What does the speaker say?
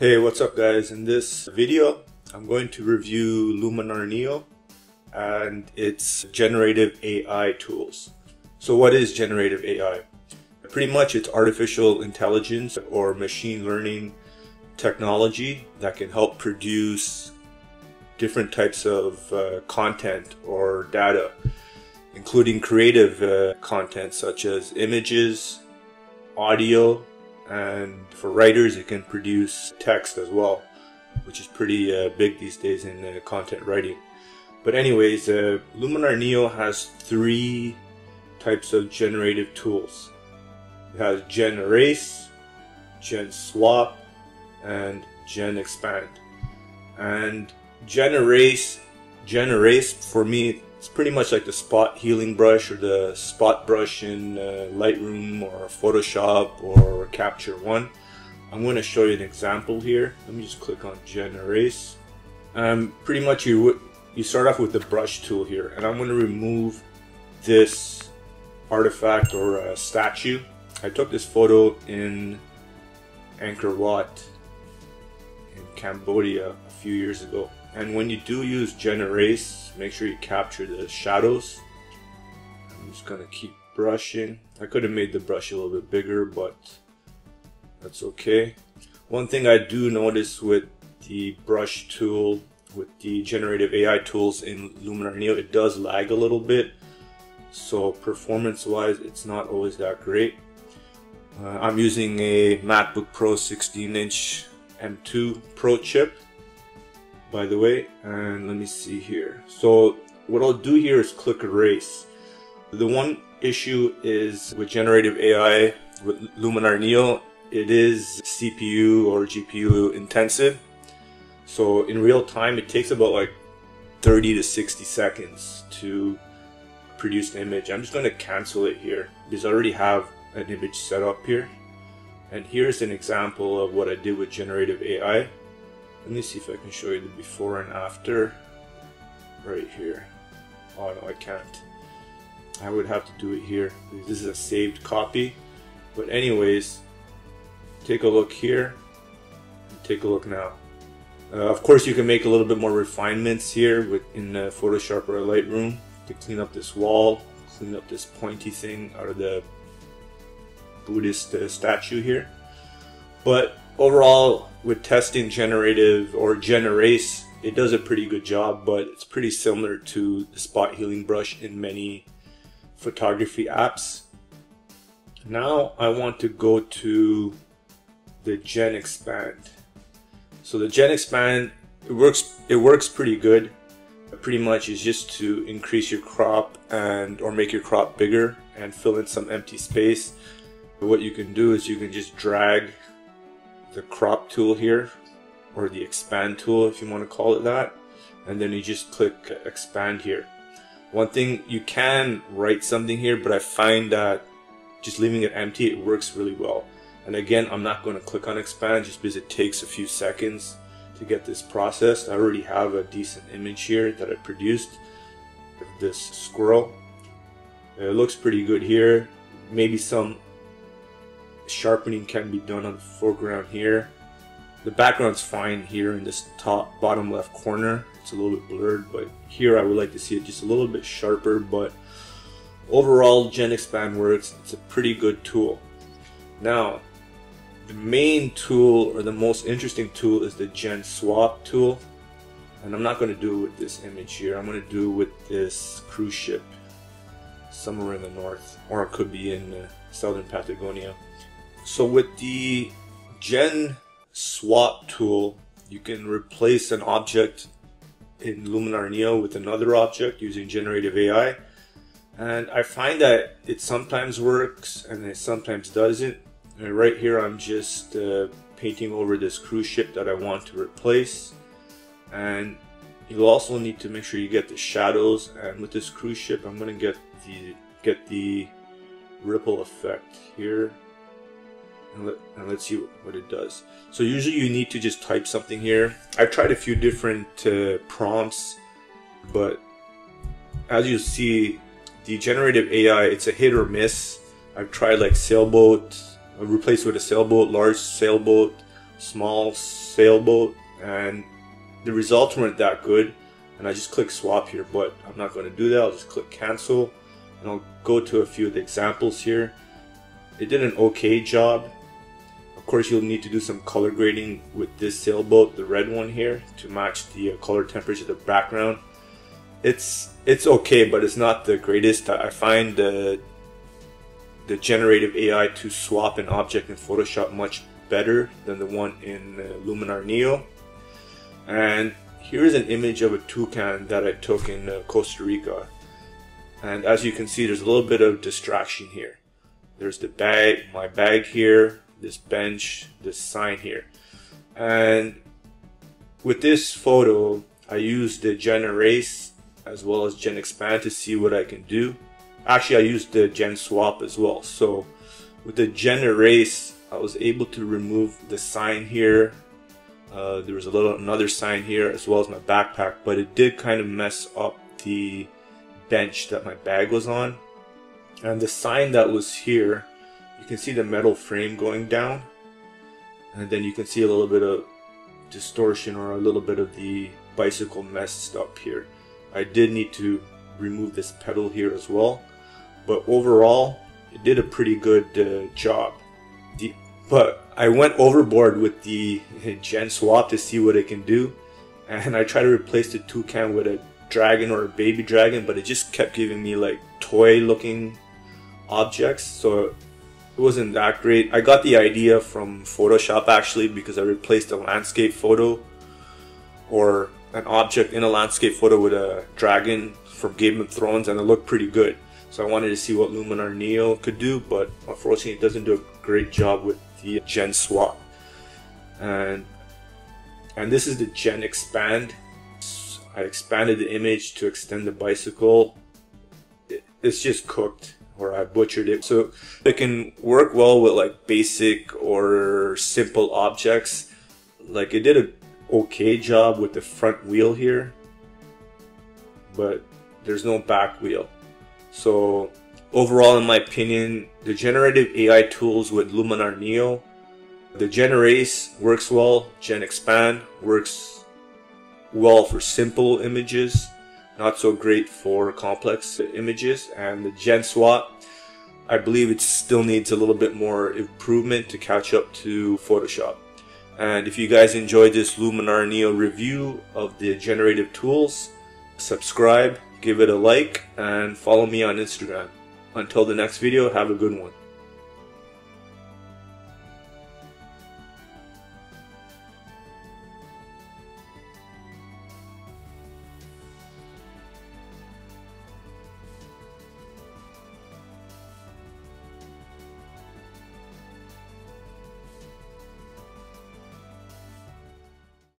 Hey, what's up guys? In this video, I'm going to review Luminar Neo and its generative AI tools. So what is generative AI? Pretty much it's artificial intelligence or machine learning technology that can help produce different types of uh, content or data, including creative uh, content such as images, audio, and for writers it can produce text as well, which is pretty uh, big these days in uh, content writing. But anyways, uh, Luminar Neo has three types of generative tools. It has Gen Erase, Gen Swap, and Gen Expand. And Gen Erase, Gen Erase for me, it's pretty much like the spot healing brush or the spot brush in uh, Lightroom or Photoshop or Capture One. I'm going to show you an example here. Let me just click on Gen Erase. Um, pretty much you you start off with the brush tool here, and I'm going to remove this artifact or uh, statue. I took this photo in Angkor Wat in Cambodia a few years ago. And when you do use Gen Erase, make sure you capture the shadows. I'm just gonna keep brushing. I could have made the brush a little bit bigger, but that's okay. One thing I do notice with the brush tool, with the generative AI tools in Luminar Neo, it does lag a little bit. So performance wise, it's not always that great. Uh, I'm using a MacBook Pro 16 inch M2 Pro chip by the way and let me see here. So what I'll do here is click erase. The one issue is with generative AI with Luminar Neo it is CPU or GPU intensive. So in real time it takes about like 30 to 60 seconds to produce an image. I'm just going to cancel it here. Because I already have an image set up here. And here's an example of what I did with generative AI let me see if I can show you the before and after right here. Oh no, I can't. I would have to do it here. This is a saved copy. But anyways, take a look here. Take a look now. Uh, of course, you can make a little bit more refinements here with, in uh, Photoshop or Lightroom to clean up this wall, clean up this pointy thing out of the Buddhist uh, statue here. But overall, with testing generative or Gen Erase, it does a pretty good job, but it's pretty similar to the spot healing brush in many photography apps. Now I want to go to the Gen Expand. So the Gen Expand, it works, it works pretty good. Pretty much is just to increase your crop and or make your crop bigger and fill in some empty space. What you can do is you can just drag the crop tool here or the expand tool if you want to call it that and then you just click expand here. One thing you can write something here but I find that just leaving it empty it works really well. And again I'm not going to click on expand just because it takes a few seconds to get this processed. I already have a decent image here that I produced of this squirrel. It looks pretty good here. Maybe some sharpening can be done on the foreground here. The background's fine here in this top bottom left corner. It's a little bit blurred, but here I would like to see it just a little bit sharper, but overall Gen Expand works. It's a pretty good tool. Now, the main tool or the most interesting tool is the Gen Swap tool. And I'm not going to do it with this image here. I'm going to do it with this cruise ship somewhere in the north, or it could be in uh, southern Patagonia. So with the Gen Swap tool, you can replace an object in Luminar Neo with another object using generative AI. And I find that it sometimes works and it sometimes doesn't. And right here, I'm just uh, painting over this cruise ship that I want to replace. And you'll also need to make sure you get the shadows. And with this cruise ship, I'm going to get the get the ripple effect here and, let, and let's see what it does. So usually you need to just type something here. I've tried a few different uh, prompts, but as you see, the generative AI, it's a hit or miss. I've tried like sailboat, replaced with a sailboat, large sailboat, small sailboat and the results weren't that good and I just click swap here but I'm not going to do that I'll just click cancel and I'll go to a few of the examples here it did an okay job of course you'll need to do some color grading with this sailboat the red one here to match the uh, color temperature of the background it's it's okay but it's not the greatest I find the the generative AI to swap an object in Photoshop much better than the one in uh, Luminar Neo and here's an image of a toucan that I took in uh, Costa Rica. And as you can see, there's a little bit of distraction here. There's the bag, my bag here, this bench, this sign here. And with this photo, I used the Gen Erase as well as Gen Expand to see what I can do. Actually, I used the Gen Swap as well. So with the Gen Erase, I was able to remove the sign here uh, there was a little another sign here as well as my backpack, but it did kind of mess up the bench that my bag was on. And the sign that was here, you can see the metal frame going down, and then you can see a little bit of distortion or a little bit of the bicycle messed up here. I did need to remove this pedal here as well, but overall, it did a pretty good uh, job. The but I went overboard with the gen swap to see what it can do. And I tried to replace the toucan with a dragon or a baby dragon, but it just kept giving me like toy looking objects. So it wasn't that great. I got the idea from Photoshop actually because I replaced a landscape photo or an object in a landscape photo with a dragon from Game of Thrones and it looked pretty good. So I wanted to see what Luminar Neo could do, but unfortunately it doesn't do a great job with the Gen Swap. And, and this is the Gen Expand. I expanded the image to extend the bicycle. It's just cooked or I butchered it. So it can work well with like basic or simple objects. Like it did a okay job with the front wheel here, but there's no back wheel. So Overall, in my opinion, the generative AI tools with Luminar Neo, the Gen works well, Gen Expand works well for simple images, not so great for complex images, and the Gen Swap, I believe it still needs a little bit more improvement to catch up to Photoshop. And if you guys enjoyed this Luminar Neo review of the generative tools, subscribe, give it a like, and follow me on Instagram. Until the next video, have a good one.